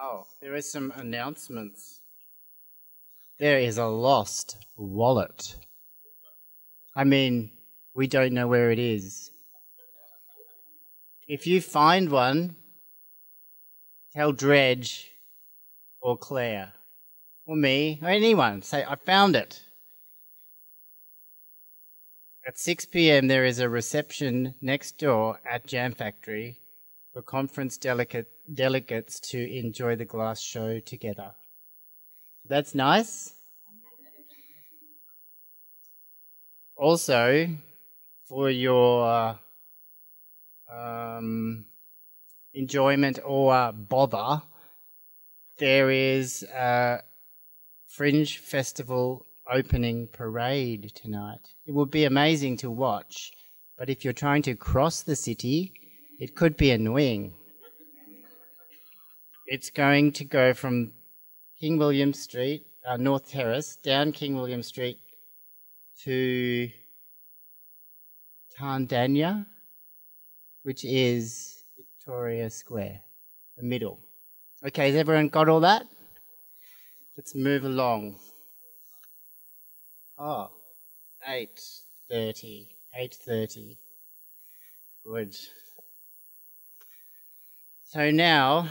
Oh, there is some announcements. There is a lost wallet. I mean, we don't know where it is. If you find one, tell Dredge or Claire or me or anyone. Say, I found it. At 6 p.m., there is a reception next door at Jam Factory for conference delegate, delegates to enjoy the glass show together. That's nice. Also, for your um, enjoyment or bother, there is a Fringe Festival opening parade tonight. It will be amazing to watch, but if you're trying to cross the city, it could be annoying. It's going to go from King William Street, uh, North Terrace, down King William Street to Tandanya, which is Victoria Square, the middle. Okay, has everyone got all that? Let's move along. Oh, 8.30, 8.30. Good. So now,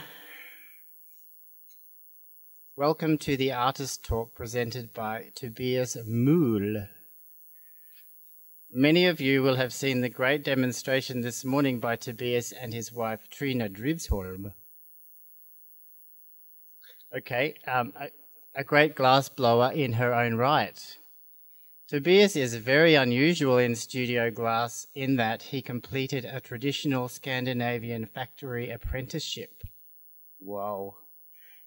welcome to the artist talk presented by Tobias Möhl. Many of you will have seen the great demonstration this morning by Tobias and his wife Trina Drivsholm. Okay, um, a, a great glass blower in her own right. Tobias is very unusual in studio glass in that he completed a traditional Scandinavian factory apprenticeship. Whoa.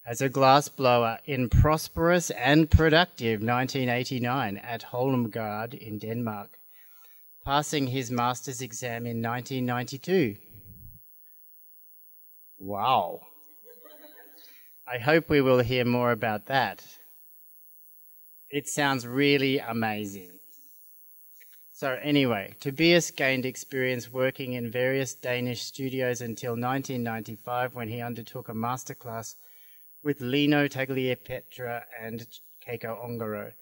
As a glass blower in prosperous and productive 1989 at Holmegaard in Denmark, passing his master's exam in 1992. Wow. I hope we will hear more about that. It sounds really amazing. So, anyway, Tobias gained experience working in various Danish studios until 1995 when he undertook a masterclass with Lino Tagliapietra and Checco Ongaro.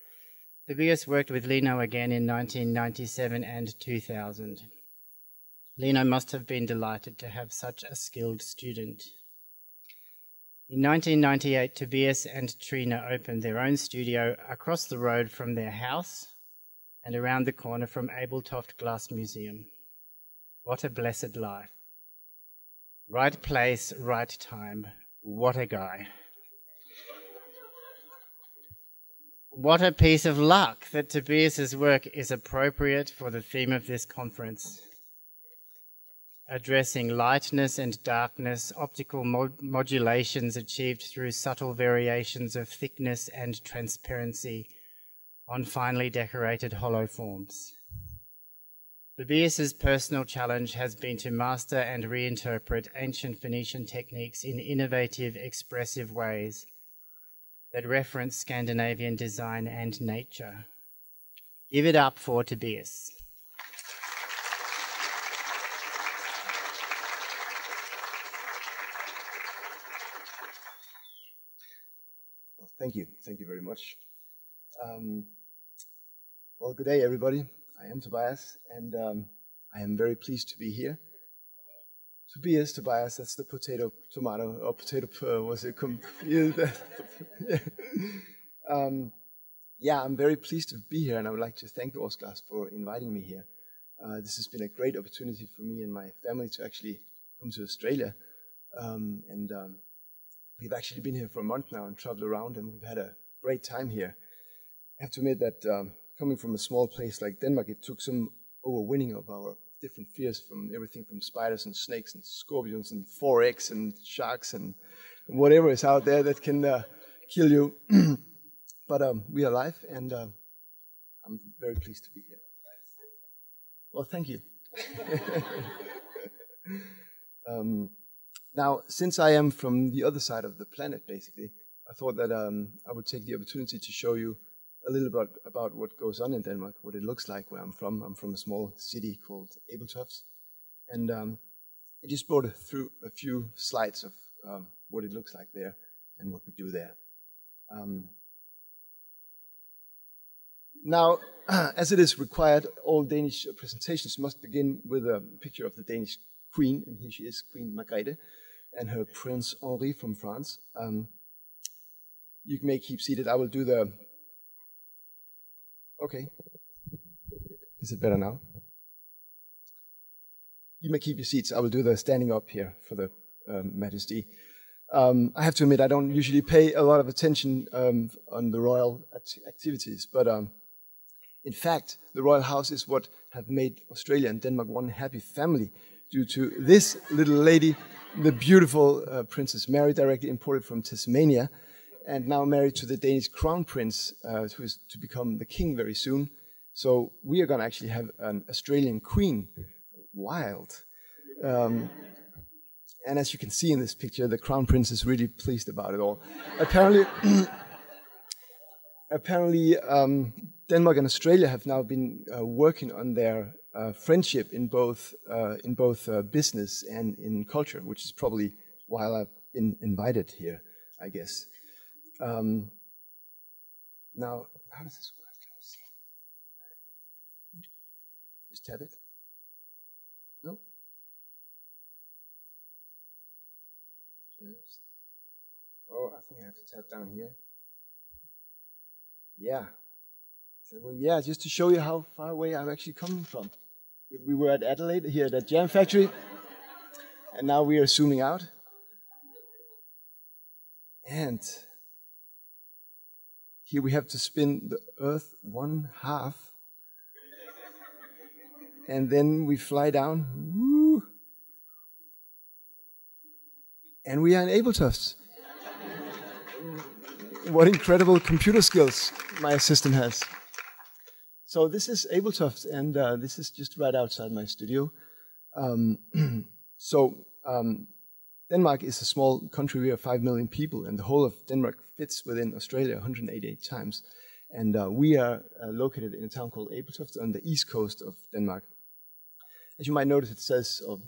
Tobias worked with Lino again in 1997 and 2000. Lino must have been delighted to have such a skilled student. In 1998, Tobias and Trina opened their own studio across the road from their house and around the corner from Ebeltoft Glass Museum. What a blessed life. Right place, right time. What a guy. What a piece of luck that Tobias's work is appropriate for the theme of this conference addressing lightness and darkness, optical mod modulations achieved through subtle variations of thickness and transparency on finely decorated hollow forms. Tobias's personal challenge has been to master and reinterpret ancient Phoenician techniques in innovative, expressive ways that reference Scandinavian design and nature. Give it up for Tobias. Thank you. Thank you very much. Um, well, good day, everybody. I am Tobias, and um, I am very pleased to be here. Tobias, Tobias, that's the potato, tomato, or potato, uh, was it? yeah. um, yeah, I'm very pleased to be here, and I would like to thank Ausglass for inviting me here. Uh, this has been a great opportunity for me and my family to actually come to Australia um, and um, We've actually been here for a month now and traveled around, and we've had a great time here. I have to admit that um, coming from a small place like Denmark, it took some overwinning of our different fears from everything from spiders and snakes and scorpions and 4X and sharks and whatever is out there that can uh, kill you. but um, we are alive, and uh, I'm very pleased to be here. Well, thank you. um, now, since I am from the other side of the planet, basically, I thought that um, I would take the opportunity to show you a little bit about what goes on in Denmark, what it looks like where I'm from. I'm from a small city called Ebeltoft, and um, I just brought through a few slides of um, what it looks like there. and what we do there. Um, now, as it is required, all Danish presentations must begin with a picture of the Danish queen, and here she is, Queen Margrethe, and her Prince Henri from France. Um, you may keep seated. I will do the. Okay. Is it better now? You may keep your seats. I will do the standing up here for the um, Majesty. Um, I have to admit, I don't usually pay a lot of attention um, on the royal act activities, but um, in fact, the royal house is what have made Australia and Denmark one happy family due to this little lady, the beautiful uh, Princess Mary, directly imported from Tasmania, and now married to the Danish crown prince, uh, who is to become the king very soon. So we are going to actually have an Australian queen. Wild. Um, and as you can see in this picture, the crown prince is really pleased about it all. apparently, apparently um, Denmark and Australia have now been uh, working on their uh, friendship in both uh, in both uh, business and in culture, which is probably why I've been invited here, I guess. Um, now, how does this work? Can you see? Just tap it. No. Just. Oh, I think I have to tap down here. Yeah. So, well, yeah, just to show you how far away I'm actually coming from. We were at Adelaide here at the Jam Factory, and now we are zooming out. And here we have to spin the Earth one half, and then we fly down. Woo, and we are in Ebeltoft. what incredible computer skills my assistant has. So this is Ebeltoft, and uh, this is just right outside my studio. Um, so um, Denmark is a small country. We have five million people, and the whole of Denmark fits within Australia 188 times. And uh, we are uh, located in a town called Ebeltoft on the east coast of Denmark. As you might notice, it says, oh,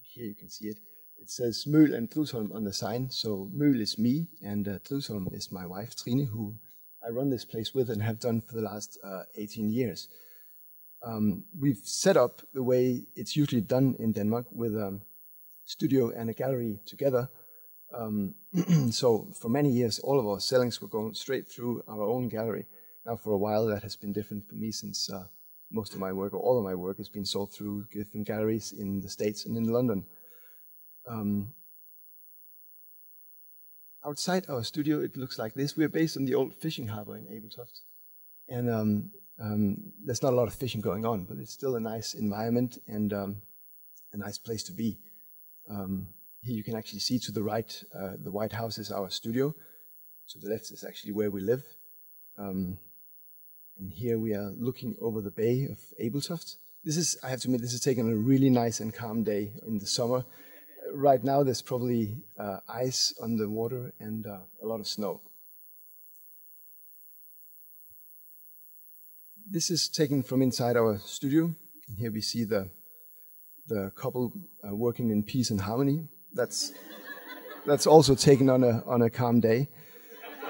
here you can see it, it says Møhl and Drivsholm on the sign. So Møhl is me, and uh, Drivsholm is my wife, Trine, who I run this place with and have done for the last uh, 18 years. Um, we've set up the way it's usually done in Denmark with a studio and a gallery together. Um, so for many years, all of our sellings were going straight through our own gallery. Now, for a while, that has been different for me since uh, most of my work, or all of my work, has been sold through different galleries in the States and in London. Um, outside our studio, it looks like this. We're based on the old fishing harbor in Ebeltoft. And um, um, there's not a lot of fishing going on, but it's still a nice environment and um, a nice place to be. Um, here you can actually see to the right, uh, the White House is our studio. To the left is actually where we live. Um, and here we are looking over the bay of Ebeltoft. This is, I have to admit, this is taken on a really nice and calm day in the summer right now there's probably uh, ice on the water and uh, a lot of snow. This is taken from inside our studio. And here we see the, the couple uh, working in peace and harmony. That's, that's also taken on a, on a calm day.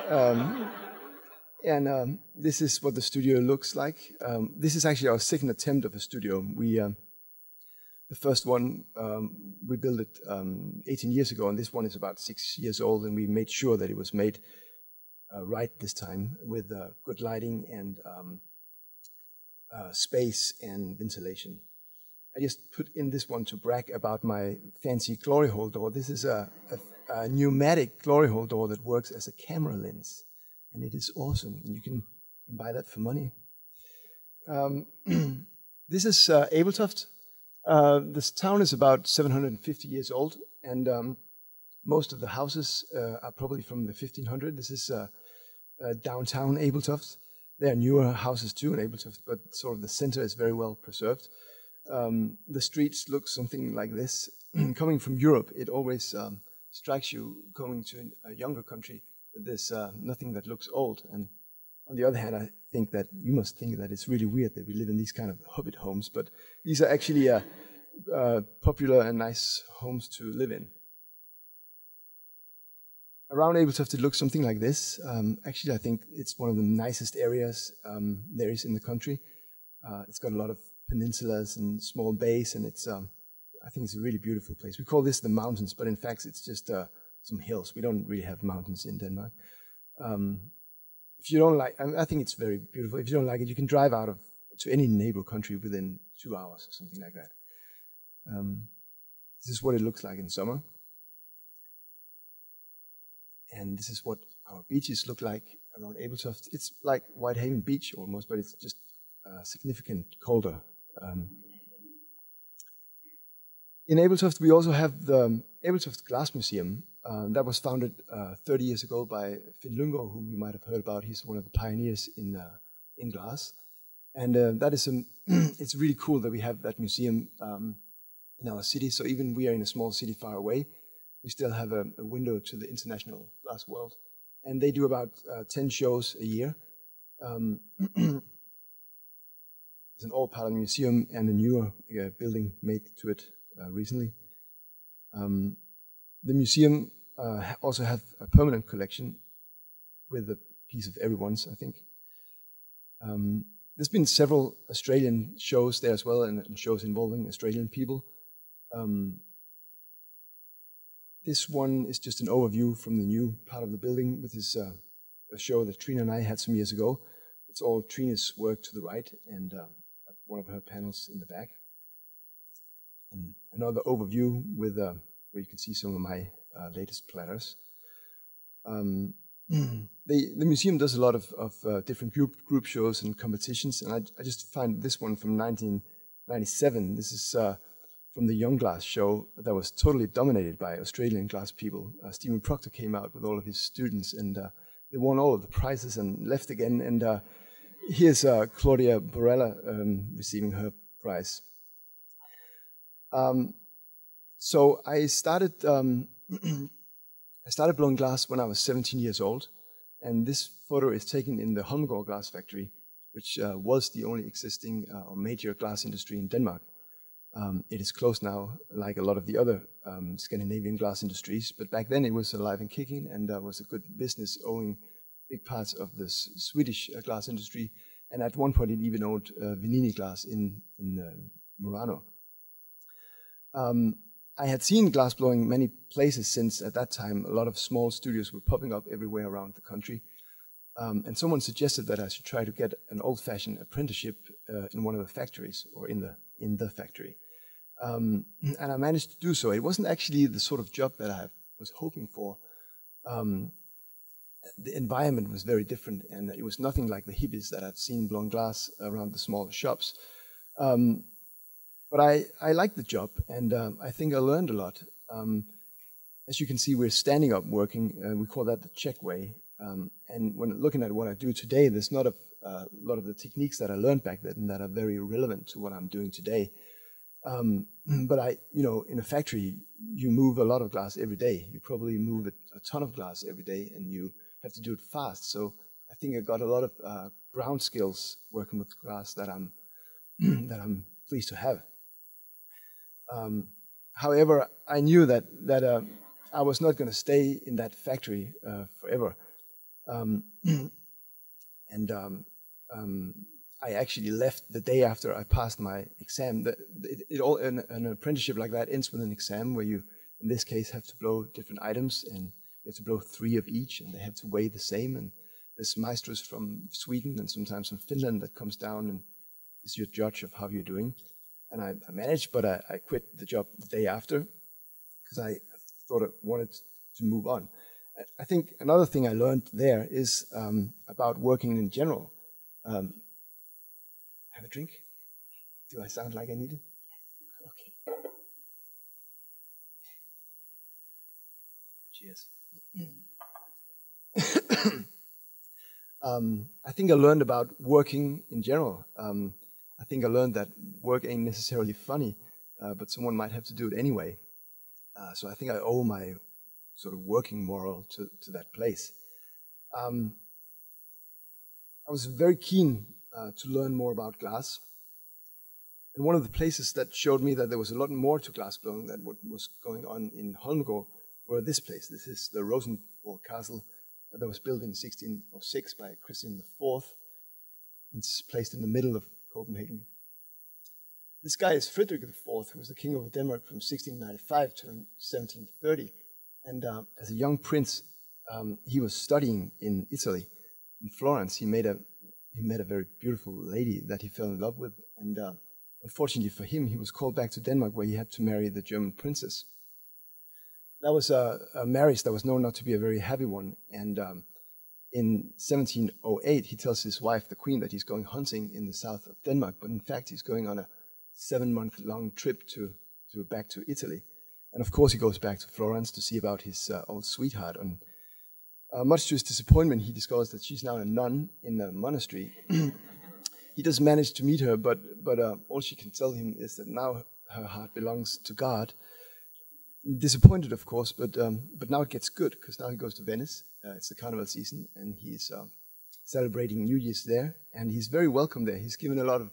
Um, and um, this is what the studio looks like. Um, this is actually our second attempt of a studio. We um, the first one, um, we built it um, 18 years ago, and this one is about six years old, and we made sure that it was made uh, right this time with uh, good lighting and um, uh, space and ventilation. I just put in this one to brag about my fancy glory hole door. This is a, a, a pneumatic glory hole door that works as a camera lens, and it is awesome. You can buy that for money. Um, this is uh, Ebeltoft. Uh, this town is about 750 years old, and um, most of the houses uh, are probably from the 1500s. This is uh, uh, downtown Ebeltoft. There are newer houses too in Ebeltoft, but sort of the center is very well preserved. Um, the streets look something like this. coming from Europe, it always um, strikes you coming to a younger country that there's uh, nothing that looks old. And on the other hand, I think that you must think that it's really weird that we live in these kind of hobbit homes, but these are actually uh, uh, popular and nice homes to live in. around Ebeltoft, it looks something like this. Um, actually, I think it's one of the nicest areas um, there is in the country. Uh, it's got a lot of peninsulas and small bays, and it's um, I think it's a really beautiful place. We call this the mountains, but in fact, it's just uh, some hills. We don't really have mountains in Denmark. Um, if you don't like, I, I think it's very beautiful. If you don't like it, you can drive out of to any neighbor country within two hours or something like that. Um, this is what it looks like in summer. And this is what our beaches look like around Ebeltoft. It's like Whitehaven Beach almost, but it's just uh, significant colder. Um, in Ebeltoft, we also have the Ebeltoft Glass Museum. Uh, that was founded uh, 30 years ago by Finn Lynggaard, whom you might have heard about. He's one of the pioneers in, uh, in glass. And uh, that is a, it's really cool that we have that museum um, in our city. So even we are in a small city far away, we still have a, a window to the international glass world. And they do about uh, 10 shows a year. Um, it's an old part of the museum and a newer uh, building made to it uh, recently. Um, the museum uh, also have a permanent collection with a piece of everyone's, I think. Um, there's been several Australian shows there as well, and, and shows involving Australian people. Um, this one is just an overview from the new part of the building with this uh, a show that Trina and I had some years ago. It's all Trina's work to the right and uh, one of her panels in the back. And another overview with uh, where you can see some of my uh, latest platters. Um, the, the museum does a lot of, of uh, different group, group shows and competitions, and I, I, just find this one from 1997. This is uh, from the Young Glass show that was totally dominated by Australian glass people. Uh, Stephen Proctor came out with all of his students, and uh, they won all of the prizes and left again. And uh, here's Claudia Borella um, receiving her prize. Um, so I started. Um, I started blowing glass when I was 17 years old, and this photo is taken in the Holmegaard glass factory, which uh, was the only existing uh, major glass industry in Denmark. Um, it is closed now, like a lot of the other um, Scandinavian glass industries, but back then it was alive and kicking and uh, was a good business, owning big parts of the Swedish uh, glass industry. And at one point, it even owned uh, Venini glass in, in uh, Murano. Um, I had seen glass blowing many places since at that time a lot of small studios were popping up everywhere around the country. Um, and someone suggested that I should try to get an old-fashioned apprenticeship uh, in one of the factories or in the in the factory. Um, and I managed to do so. It wasn't actually the sort of job that I was hoping for. Um, the environment was very different, and it was nothing like the hippies that I've seen blowing glass around the smaller shops. Um, but I, I liked the job, and um, I think I learned a lot. Um, as you can see, we're standing up working. Uh, we call that the Czech way. Um, and when looking at what I do today, there's not a, uh, lot of the techniques that I learned back then that are very relevant to what I'm doing today. Um, but I, you know, in a factory, you move a lot of glass every day. You probably move a, a, ton of glass every day, and you have to do it fast. So I think I got a lot of uh, ground skills working with glass that I'm that I'm pleased to have. Um, however, I knew that that uh, I was not going to stay in that factory uh, forever, um, and um, um, I actually left the day after I passed my exam. The, it, it all an, an, apprenticeship like that ends with an exam where you, in this case, have to blow different items, and you have to blow three of each, and they have to weigh the same. And there's maestros from Sweden and sometimes from Finland that comes down and is your judge of how you're doing and I, I managed, but I, I, quit the job the day after because I thought I wanted to move on. I think another thing I learned there is um, about working in general. Um, have a drink? Do I sound like I need it? Okay. Cheers. um, I think I learned about working in general. Um, I think I learned that work ain't necessarily funny, uh, but someone might have to do it anyway. Uh, so I think I owe my sort of working moral to, to that place. Um, I was very keen uh, to learn more about glass. And one of the places that showed me that there was a lot more to glass blowing than what was going on in Holmegaard were this place. This is the Rosenborg Castle that was built in 1606 by Christian IV. It's placed in the middle of Copenhagen. This guy is Frederick IV, who was the king of Denmark from 1695 to 1730. And uh, as a young prince, um, he was studying in Italy, in Florence. He made a he met a very beautiful lady that he fell in love with, and uh, unfortunately for him, he was called back to Denmark, where he had to marry the German princess. That was a, a marriage that was known not to be a very happy one, and um, in 1708, he tells his wife, the queen, that he's going hunting in the south of Denmark, but in fact, he's going on a seven-month-long trip to, to back to Italy. And of course, he goes back to Florence to see about his uh, old sweetheart. And uh, much to his disappointment, he discovers that she's now a nun in the monastery. he does manage to meet her, but, but uh, all she can tell him is that now her heart belongs to God. Disappointed, of course, but, um, but now it gets good because now he goes to Venice. Uh, it's the carnival season, and he's uh, celebrating New Year's there, and he's very welcome there. He's given a lot of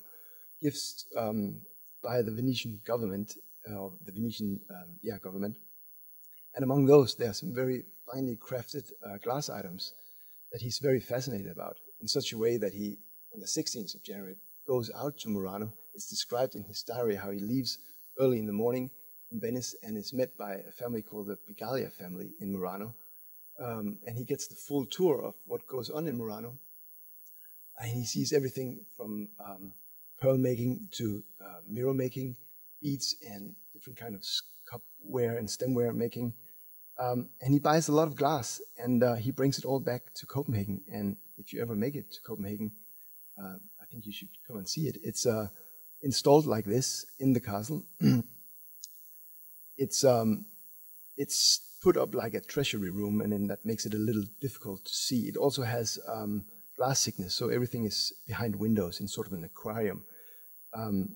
gifts um, by the Venetian government, or the Venetian um, yeah government, and among those there are some very finely crafted uh, glass items that he's very fascinated about in such a way that he, on the 16th of January, goes out to Murano. It's described in his diary how he leaves early in the morning in Venice and is met by a family called the Bigaglia family in Murano. Um, and he gets the full tour of what goes on in Murano. And he sees everything from um, pearl making to uh, mirror making, beads and different kind of cupware and stemware making. Um, and he buys a lot of glass and uh, he brings it all back to Copenhagen. And if you ever make it to Copenhagen, uh, I think you should come and see it. It's uh, installed like this in the castle. it's um, it's put up like a treasury room, and then that makes it a little difficult to see. It also has um, glass thickness, so everything is behind windows in sort of an aquarium. Um,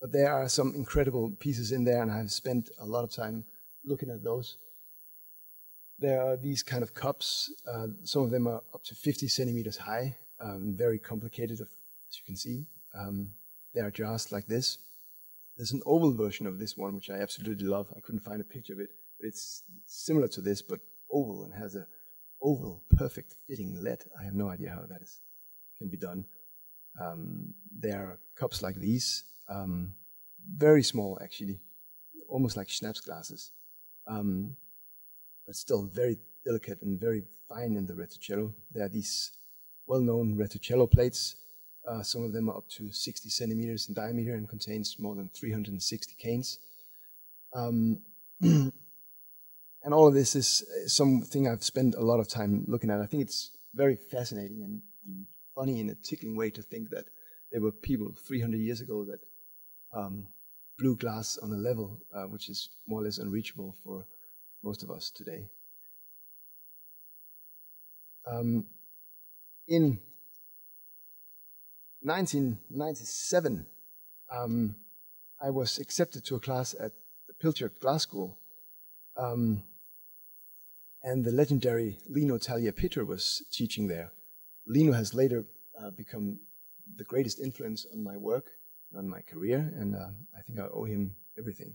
but there are some incredible pieces in there, and I've spent a lot of time looking at those. There are these kind of cups. Uh, some of them are up to 50 centimeters high, um, very complicated, as you can see. Um, there are jars like this. There's an oval version of this one, which I absolutely love. I couldn't find a picture of it. It's similar to this, but oval and has a oval, perfect fitting lid. I have no idea how that is, can be done. Um, there are cups like these, um, very small actually, almost like schnapps glasses um, but still very delicate and very fine in the Reticello. There are these well-known Reticello plates. Uh, some of them are up to 60 centimeters in diameter and contains more than 360 canes. And all of this is something I've spent a lot of time looking at. I think it's very fascinating and, and funny in a tickling way to think that there were people 300 years ago that um, blue glass on a level uh, which is more or less unreachable for most of us today. Um, in 1997, um, I was accepted to a class at the Pilchuck Glass School, um, and the legendary Lino Tagliapietra was teaching there. Lino has later uh, become the greatest influence on my work and on my career, and uh, I think I owe him everything.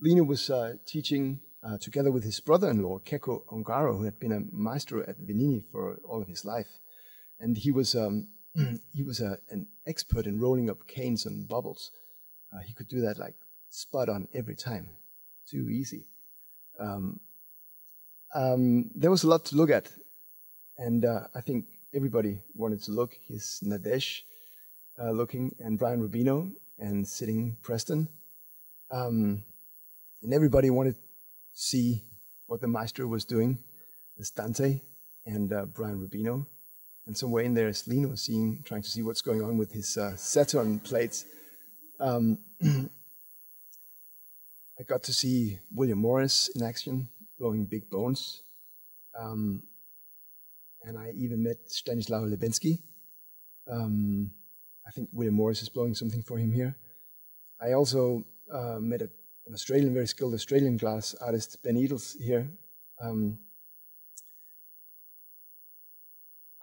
Lino was uh, teaching uh, together with his brother-in-law, Checco Ongaro, who had been a maestro at Venini for all of his life. And he was, um, he was a, an expert in rolling up canes and bubbles. Uh, he could do that like spot on every time. Too easy. Um, um, there was a lot to look at. And uh, I think everybody wanted to look. His Nadesh, uh, looking, and Brian Rubino, and sitting Preston. Um, and everybody wanted to see what the maestro was doing. There's Dante and uh, Brian Rubino. And somewhere in there is Lino seeing, trying to see what's going on with his uh, Saturn plates. Um, I got to see William Morris in action, blowing big bones. Um, and I even met Stanislaw Libenský. Um, I think William Morris is blowing something for him here. I also uh, met a, an Australian, very skilled Australian glass artist, Ben Edols, here. Um,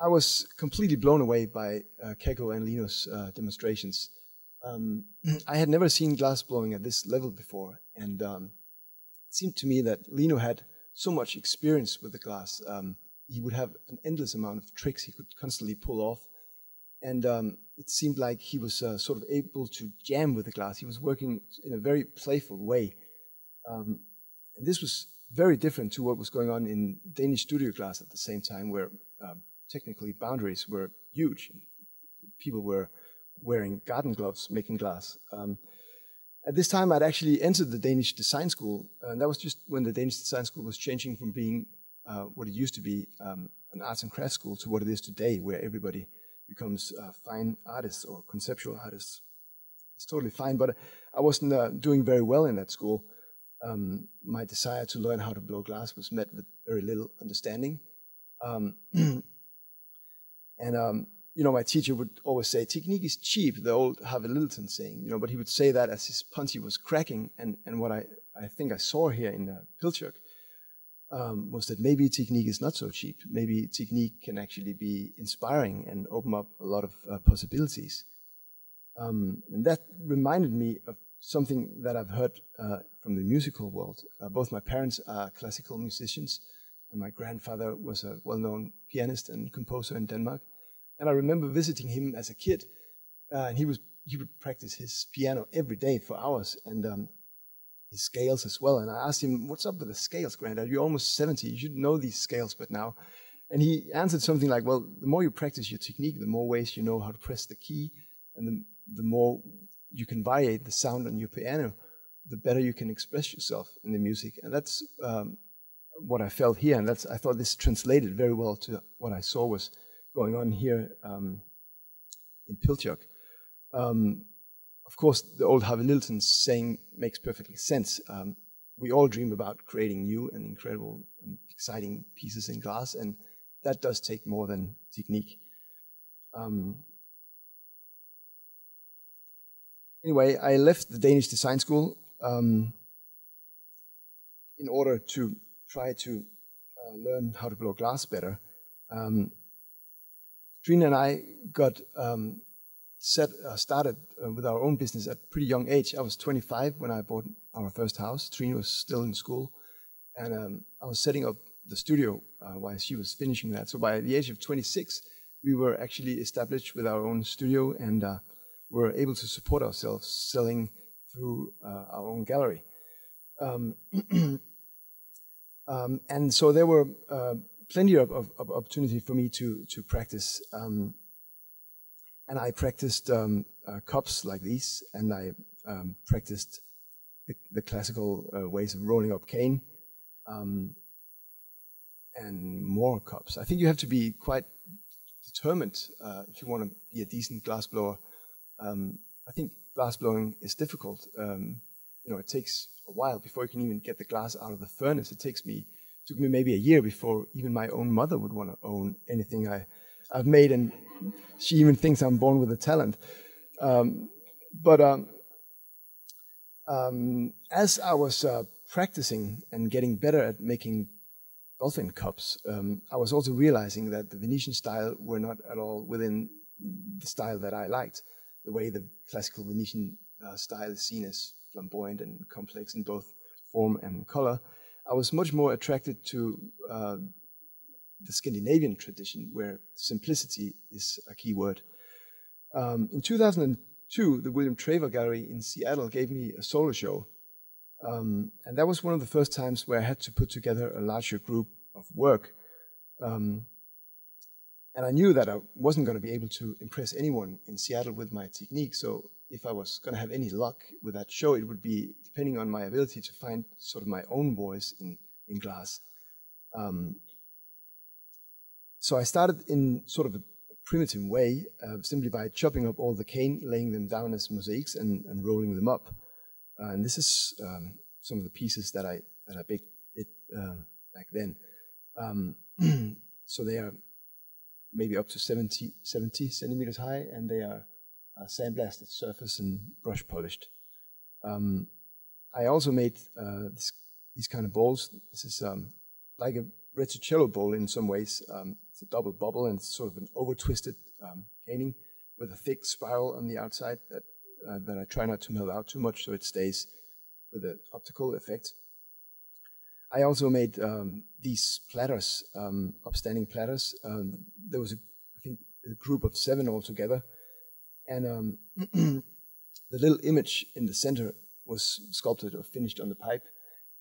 I was completely blown away by uh, Checco and Lino's uh, demonstrations. Um, I had never seen glass blowing at this level before, and um, seemed to me that Lino had so much experience with the glass. Um, he would have an endless amount of tricks he could constantly pull off. And um, it seemed like he was uh, sort of able to jam with the glass. He was working in a very playful way. Um, and this was very different to what was going on in Danish studio glass at the same time, where uh, technically boundaries were huge. People were wearing garden gloves making glass. Um, at this time, I'd actually entered the Danish design school, and that was just when the Danish design school was changing from being uh, what it used to be um, an arts and crafts school to what it is today, where everybody becomes uh, fine artists or conceptual artists. It's totally fine, but I wasn't uh, doing very well in that school. Um, my desire to learn how to blow glass was met with very little understanding. Um, and um, you know, my teacher would always say, technique is cheap, the old Harvey Littleton saying, you know, but he would say that as his punty was cracking. And, and what I, I think I saw here in uh, Pilchuck um, was that maybe technique is not so cheap. Maybe technique can actually be inspiring and open up a lot of uh, possibilities. Um, and that reminded me of something that I've heard uh, from the musical world. Uh, both my parents are classical musicians, and my grandfather was a well known pianist and composer in Denmark. And I remember visiting him as a kid, uh, and he was he would practice his piano every day for hours, and um, his scales as well. And I asked him, "What's up with the scales, Granddad? You're almost 70. You should know these scales, but now." And he answered something like, "Well, the more you practice your technique, the more ways you know how to press the key, and the, the more you can variate the sound on your piano, the better you can express yourself in the music." And that's um, what I felt here, and that's I thought this translated very well to what I saw was going on here um, in Pilchuck. Um, of course, the old Harvey Littleton saying makes perfectly sense. Um, we all dream about creating new and incredible and exciting pieces in glass, and that does take more than technique. Um, anyway, I left the Danish design school um, in order to try to uh, learn how to blow glass better. Um, Trine and I got um, set uh, started uh, with our own business at a pretty young age. I was 25 when I bought our first house. Trina was still in school, and um, I was setting up the studio uh, while she was finishing that. So by the age of 26, we were actually established with our own studio and uh, were able to support ourselves selling through uh, our own gallery. Um, um, and so there were uh, plenty of, of, of, opportunity for me to to practice. Um, and I practiced um, uh, cups like these, and I um, practiced the, the classical uh, ways of rolling up cane, um, and more cups. I think you have to be quite determined uh, if you want to be a decent glass blower. Um, I think glass blowing is difficult. Um, you know, it takes a while before you can even get the glass out of the furnace. It takes me took me maybe a year before even my own mother would want to own anything I, I've made, and she even thinks I'm born with a talent. Um, but um, um, as I was uh, practicing and getting better at making dolphin cups, um, I was also realizing that the Venetian style were not at all within the style that I liked. The way the classical Venetian uh, style is seen as flamboyant and complex in both form and color I was much more attracted to uh, the Scandinavian tradition, where simplicity is a key word. Um, in 2002, the William Traver Gallery in Seattle gave me a solo show. Um, and that was one of the first times where I had to put together a larger group of work. Um, and I knew that I wasn't going to be able to impress anyone in Seattle with my technique. So if I was going to have any luck with that show, it would be depending on my ability to find sort of my own voice in, in glass. Um, so I started in sort of a primitive way, uh, simply by chopping up all the cane, laying them down as mosaics, and, and rolling them up. Uh, and this is um, some of the pieces that I that I baked it uh, back then. Um, so they are maybe up to 70, 70 centimeters high, and they are uh, sandblasted surface and brush polished. Um, I also made uh, this, these kind of bowls. This is um, like a Reticello bowl in some ways. Um, it's a double bubble and it's sort of an over twisted um, caning with a thick spiral on the outside that, uh, that I try not to melt out too much so it stays with an optical effect. I also made um, these platters, um, upstanding platters. There was, a, I think, a group of seven altogether. And um, the little image in the center was sculpted or finished on the pipe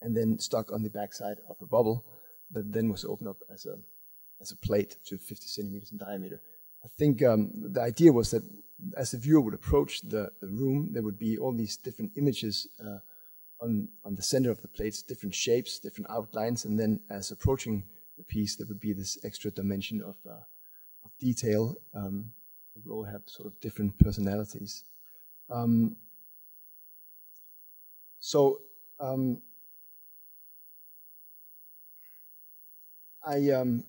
and then stuck on the backside of a bubble that then was opened up as a, as a plate to 50 centimeters in diameter. I think um, the idea was that as the viewer would approach the, the room, there would be all these different images uh, on, on the center of the plates, different shapes, different outlines, and then as approaching the piece, there would be this extra dimension of, uh, of detail. Um, we all have sort of different personalities. Um, so um, I, um,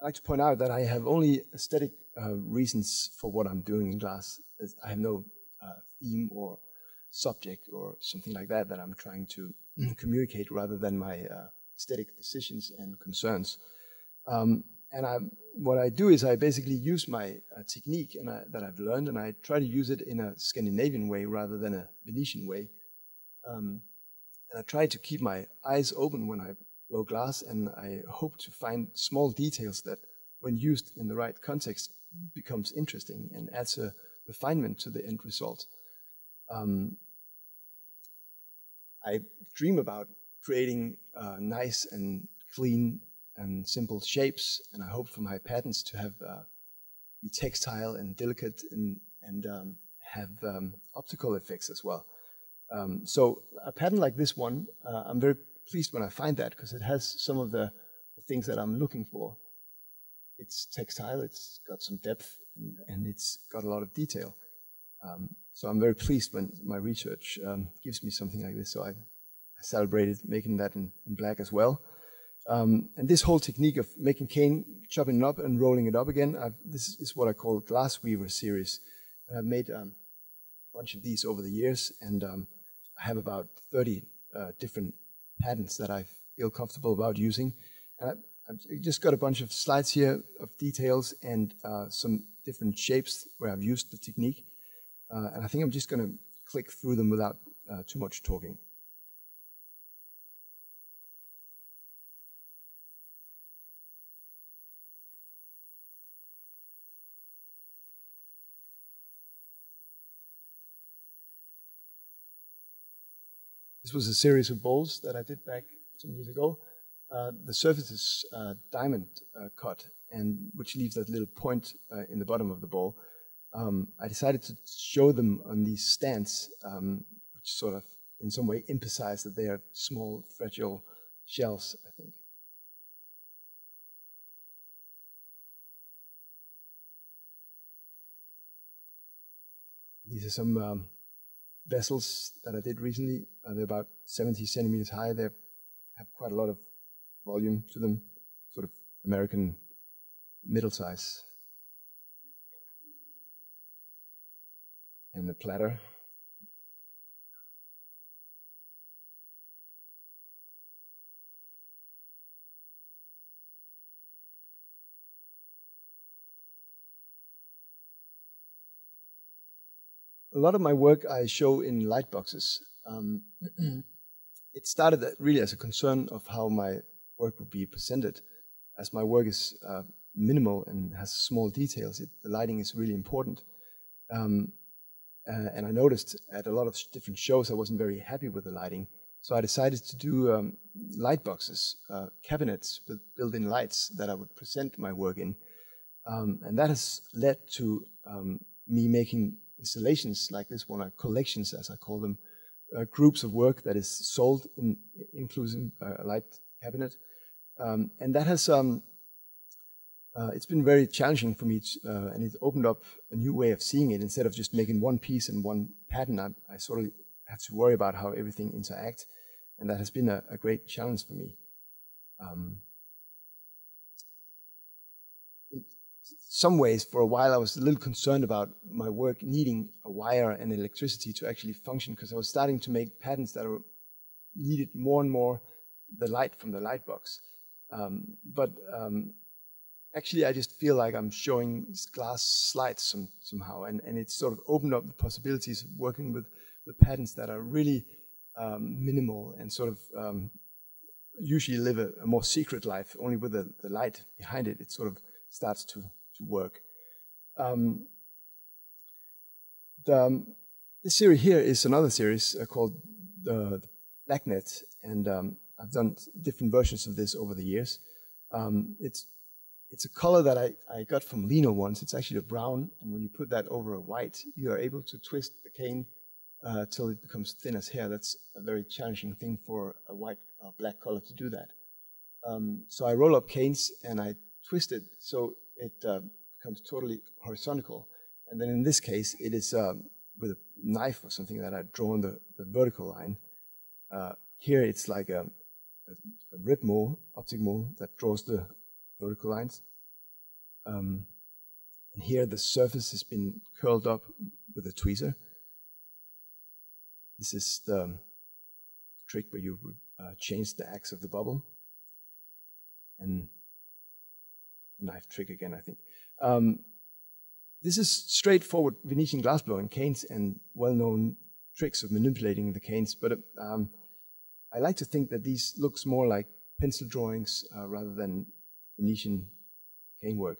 I like to point out that I have only aesthetic uh, reasons for what I'm doing in glass. I have no uh, theme or subject or something like that that I'm trying to communicate rather than my uh, aesthetic decisions and concerns. Um, and I, what I do is I basically use my uh, technique I, that I've learned and I try to use it in a Scandinavian way rather than a Venetian way. Um, and I try to keep my eyes open when I blow glass and I hope to find small details that when used in the right context becomes interesting and adds a refinement to the end result. Um, I dream about creating uh, nice and clean and simple shapes, and I hope for my patterns to have uh, be textile and delicate and, and um, have um, optical effects as well. Um, so a pattern like this one, uh, I'm very pleased when I find that because it has some of the, the, things that I'm looking for. It's textile, it's got some depth, and, and it's got a lot of detail. Um, so I'm very pleased when my research um, gives me something like this. So I, I celebrated making that in, in black as well. Um, and this whole technique of making cane, chopping it up and rolling it up again, I've, this is what I call Glass Weaver series. And I've made um, a bunch of these over the years, and um, I have about 30 uh, different patterns that I feel comfortable about using. And I, have just got a bunch of slides here of details and uh, some different shapes where I've used the technique. Uh, and I think I'm just going to click through them without uh, too much talking. This was a series of bowls that I did back some years ago. Uh, the surface is uh, diamond uh, cut, and which leaves that little point uh, in the bottom of the bowl. Um, I decided to show them on these stands, um, which sort of, in some way, emphasize that they are small, fragile shells. I think. These are some um, vessels that I did recently. Uh, they're about 70 centimeters high. They have quite a lot of volume to them, sort of American middle size. And the platter. a lot of my work I show in lightboxes. Um, it started really as a concern of how my work would be presented. As my work is uh, minimal and has small details, it, the lighting is really important. Um, uh, and I noticed at a lot of different shows I wasn't very happy with the lighting. So I decided to do um, light boxes, uh, cabinets with built-in lights that I would present my work in. Um, and that has led to um, me making installations like this one, or collections as I call them, uh, groups of work that is sold in including a light cabinet. Um, and that has, um, uh, it's been very challenging for me, to, uh, and it opened up a new way of seeing it. Instead of just making one piece and one pattern, I, I sort of have to worry about how everything interacts. And that has been a, a great challenge for me. Um, some ways, for a while, I was a little concerned about my work needing a wire and electricity to actually function because I was starting to make patterns that were, needed more and more the light from the light box. Um, but um, actually, I just feel like I'm showing glass slides some, somehow, and, and it's sort of opened up the possibilities of working with, the patterns that are really um, minimal and sort of um, usually live a, a, more secret life. Only with the, the light behind it, it sort of starts to, to work. Um, the, um, this series here is another series uh, called the, the Blacknet, and um, I've done different versions of this over the years. Um, it's it's a color that I, I got from Lino once. It's actually a brown, and when you put that over a white, you are able to twist the cane uh, till it becomes thin as hair. That's a very challenging thing for a white or black color to do that. Um, so I roll up canes and I twist it so it uh, becomes totally horizontal. And then in this case, it is um, with a knife or something that I've drawn the, the vertical line. Uh, here it's like a, a, a rib mold, optic mold, that draws the vertical lines. Um, and here the surface has been curled up with a tweezer. This is the trick where you uh, change the axis of the bubble. And knife trick again, I think. Um, this is straightforward Venetian glassblowing canes and well-known tricks of manipulating the canes, but um, I like to think that these looks more like pencil drawings uh, rather than Venetian cane work.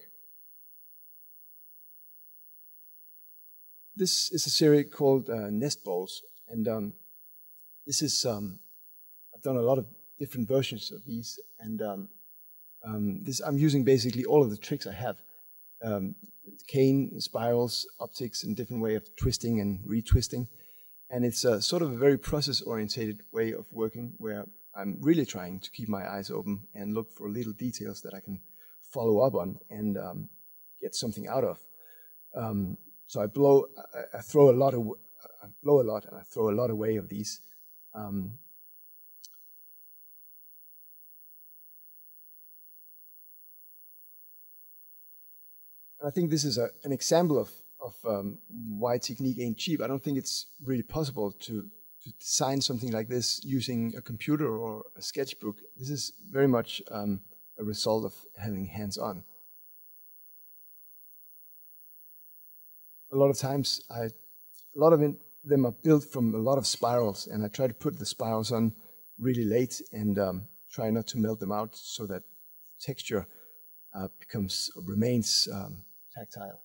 This is a series called uh, Nest Balls, and um, this is um, I've done a lot of different versions of these, and um, this I'm using basically all of the tricks I have um, cane, spirals, optics, and different way of twisting and retwisting. And it's a, sort of a very process-orientated way of working where I'm really trying to keep my eyes open and look for little details that I can follow up on and um, get something out of. Um, so I blow, I, I, throw a lot of, I blow a lot and I throw a lot away of these. Um, I think this is a, an example of, of um, why technique ain't cheap. I don't think it's really possible to, to design something like this using a computer or a sketchbook. This is very much um, a result of having hands-on. A lot of times, I, a lot of it, them are built from a lot of spirals, and I try to put the spirals on really late and um, try not to melt them out so that texture uh, becomes remains um, tactile.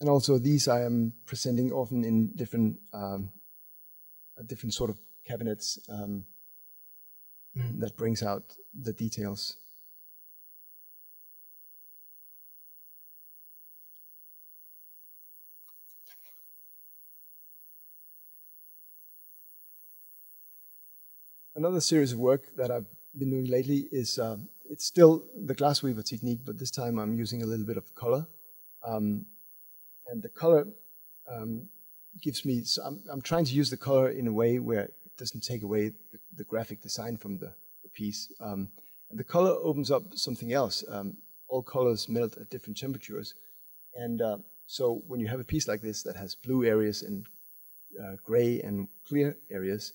And also these I am presenting often in different, um, different sort of cabinets um, that brings out the details. Another series of work that I've been doing lately is um, it's still the glassweaver technique, but this time I'm using a little bit of color. Um, and the color um, gives me, so I'm, I'm, trying to use the color in a way where it doesn't take away the, the graphic design from the, the piece. Um, and the color opens up something else. Um, all colors melt at different temperatures. And uh, so when you have a piece like this that has blue areas and uh, gray and clear areas,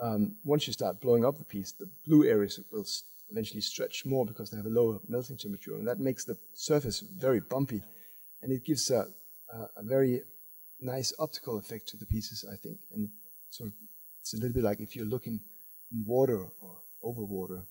um, once you start blowing up the piece, the blue areas will eventually stretch more because they have a lower melting temperature, and that makes the surface very bumpy, and it gives a, a, a very nice optical effect to the pieces, I think. And of, it's a little bit like if you're looking in water or over water,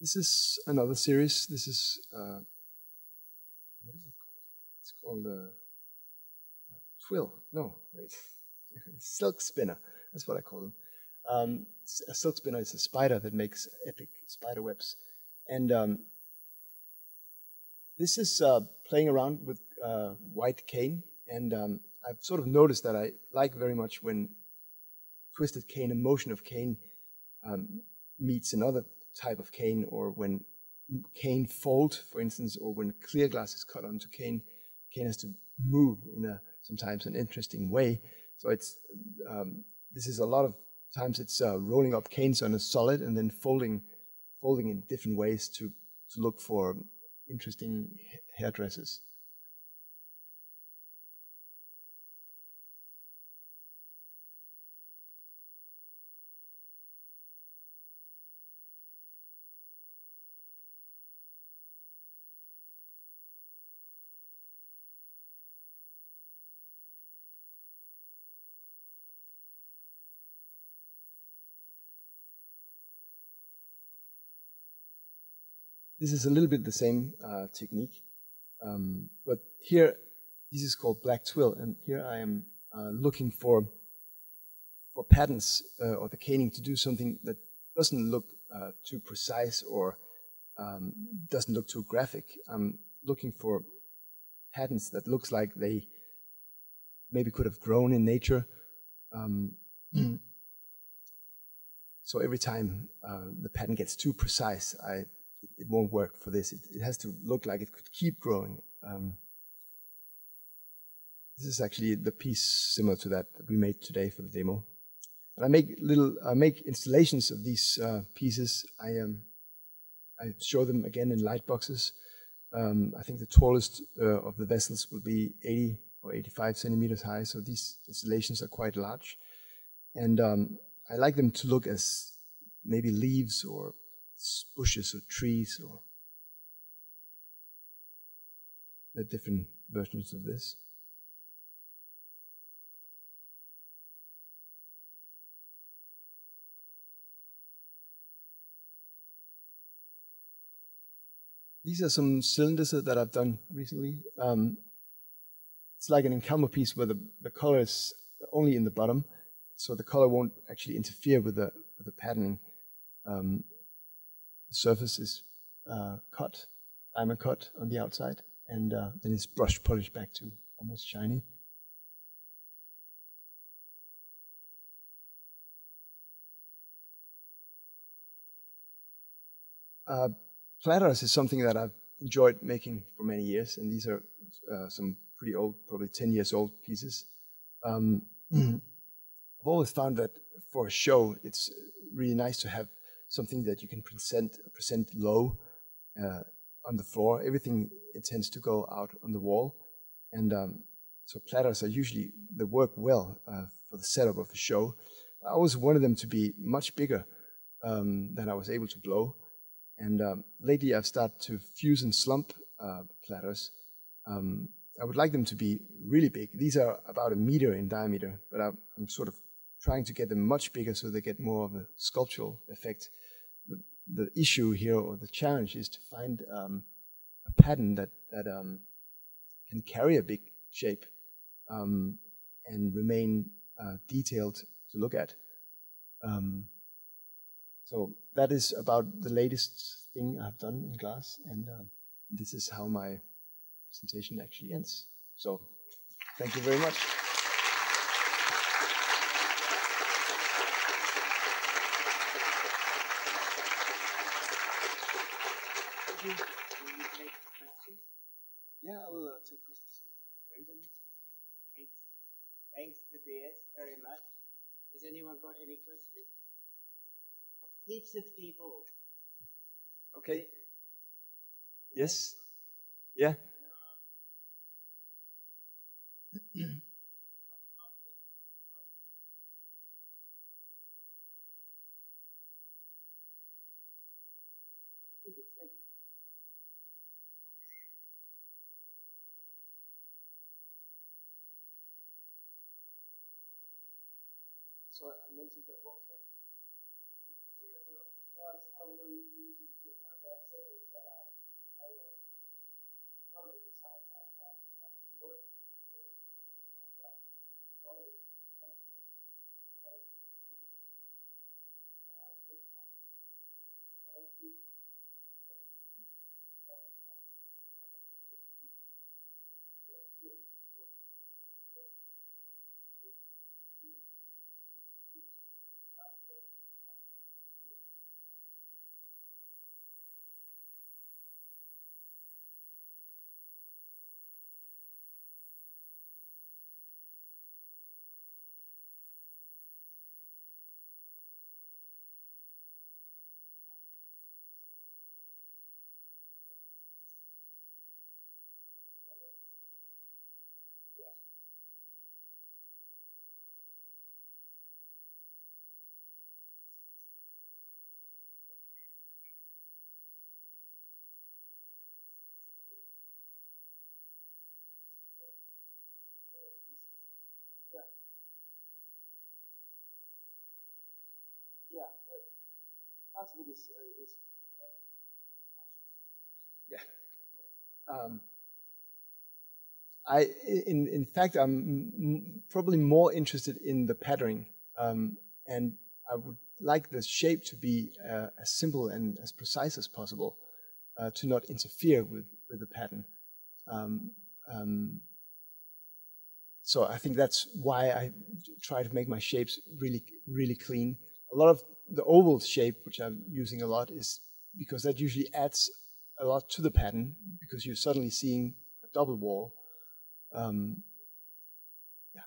This is another series. This is uh, what is it called? It's called a uh, twill. No, wait, silk spinner. That's what I call them. Um, a silk spinner is a spider that makes epic spider webs, and um, this is uh, playing around with uh, white cane. And um, I've sort of noticed that I like very much when twisted cane and motion of cane um, meets another type of cane or when cane fold, for instance, or when clear glass is cut onto cane, cane has to move in a sometimes an interesting way. So it's um, this is a lot of times it's uh, rolling up canes on a solid and then folding folding in different ways to to look for interesting hairdresses. This is a little bit the same uh, technique, um, but here this is called black twill, and here I am uh, looking for for patterns uh, or the caning to do something that doesn't look uh, too precise or um, doesn't look too graphic. I'm looking for patterns that looks like they maybe could have grown in nature. Um, so every time uh, the pattern gets too precise, I it won't work for this. It, it, has to look like it could keep growing. Um, this is actually the piece similar to that that we made today for the demo. And I make little, I make installations of these uh, pieces. I um, I show them again in light boxes. Um, I think the tallest uh, of the vessels will be 80 or 85 centimeters high. So these installations are quite large, and um, I like them to look as maybe leaves or bushes or trees or there are different versions of this. These are some cylinders that I've done recently. Um, it's like an incalmo piece where the, the color is only in the bottom, so the color won't actually interfere with the, with the patterning. Um, the surface is uh, cut, diamond cut on the outside, and uh, then it's brushed polished back to almost shiny. Uh, platters is something that I've enjoyed making for many years, and these are uh, some pretty old, probably 10 years old pieces. Um, I've always found that for a show, it's really nice to have something that you can present present low uh, on the floor. Everything it tends to go out on the wall, and um, so platters are usually they work well uh, for the setup of a show. I always wanted them to be much bigger um, than I was able to blow, and um, lately I've started to fuse and slump uh, platters. Um, I would like them to be really big. These are about a meter in diameter, but I'm, I'm sort of trying to get them much bigger so they get more of a sculptural effect. The, the issue here or the challenge is to find um, a pattern that, that um, can carry a big shape um, and remain uh, detailed to look at. Um, so that is about the latest thing I've done in glass, and uh, this is how my presentation actually ends. So thank you very much. You, will you take questions? Yeah, I will uh, take questions. Thanks. Thanks, Tobias, very much. Has anyone got any questions? Heaps of people. Okay. Yes. Yeah. Sorry, I mentioned that what, sir? how we were using to have that signal set up. I uh, don't know. Is, uh, is yeah. Um, I, in, in fact, I'm probably more interested in the patterning, um, and I would like the shape to be uh, as simple and as precise as possible, uh, to not interfere with, with the pattern. Um, um, so I think that's why I try to make my shapes really, really clean. A lot of the oval shape, which I'm using a lot, is because that usually adds a lot to the pattern because you're suddenly seeing a double wall um, yeah.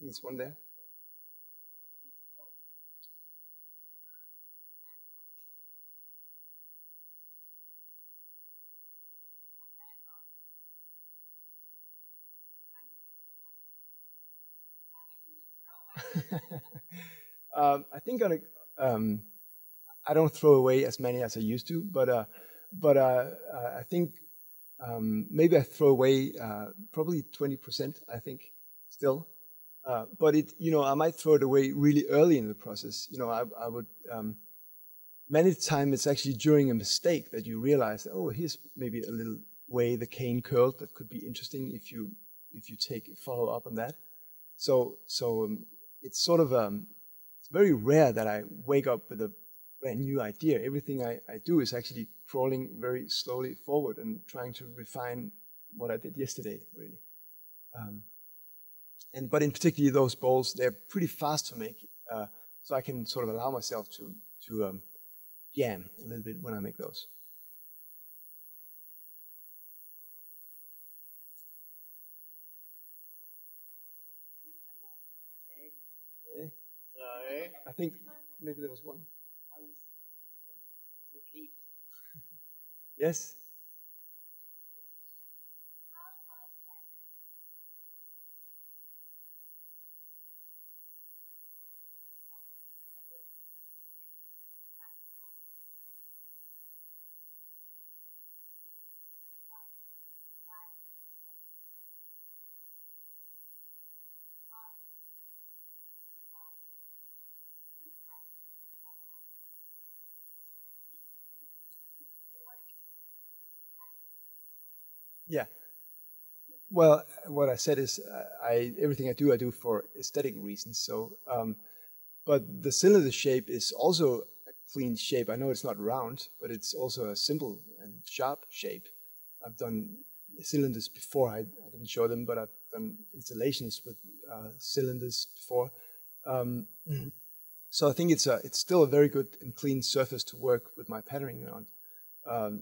I one there. um, I think on a, um, I don't throw away as many as I used to, but uh, but uh, uh I think um, maybe I throw away uh, probably twenty percent. I think still, uh, but it you know I might throw it away really early in the process. You know I, I would. Um, many times it's actually during a mistake that you realize, oh, here's maybe a little way the cane curled that could be interesting if you if you take follow up on that. So so um, it's sort of um, it's very rare that I wake up with a brand new idea. Everything I, I do is actually crawling very slowly forward and trying to refine what I did yesterday, really. Um, and but in particularly those bowls, they're pretty fast to make, uh, so I can sort of allow myself to to um, jam a little bit when I make those. I think maybe there was one. Yes. Yeah. Well, what I said is, uh, I everything I do, I do for aesthetic reasons. So, um, but the cylinder shape is also a clean shape. I know it's not round, but it's also a simple and sharp shape. I've done cylinders before. I, I didn't show them, but I've done installations with uh, cylinders before. Um, so I think it's a, it's still a very good and clean surface to work with my patterning on. Um,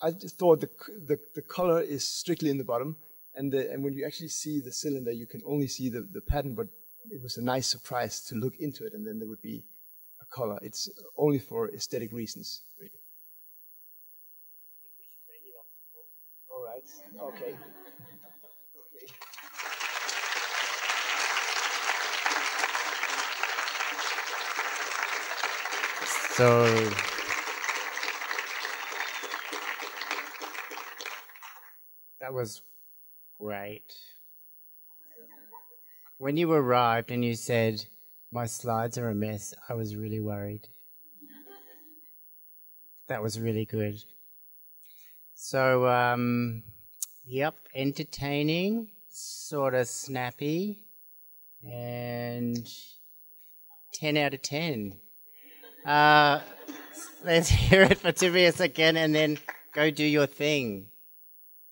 I just thought the, the, the color is strictly in the bottom, and the, and when you actually see the cylinder, you can only see the, the pattern, but it was a nice surprise to look into it, and then there would be a color. It's only for aesthetic reasons, really. All right. Okay. So That was great. When you arrived and you said, My slides are a mess, I was really worried. That was really good. So, um, yep, entertaining, sort of snappy, and 10 out of 10. Uh, let's hear it for Tobias again and then go do your thing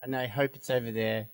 and I hope it's over there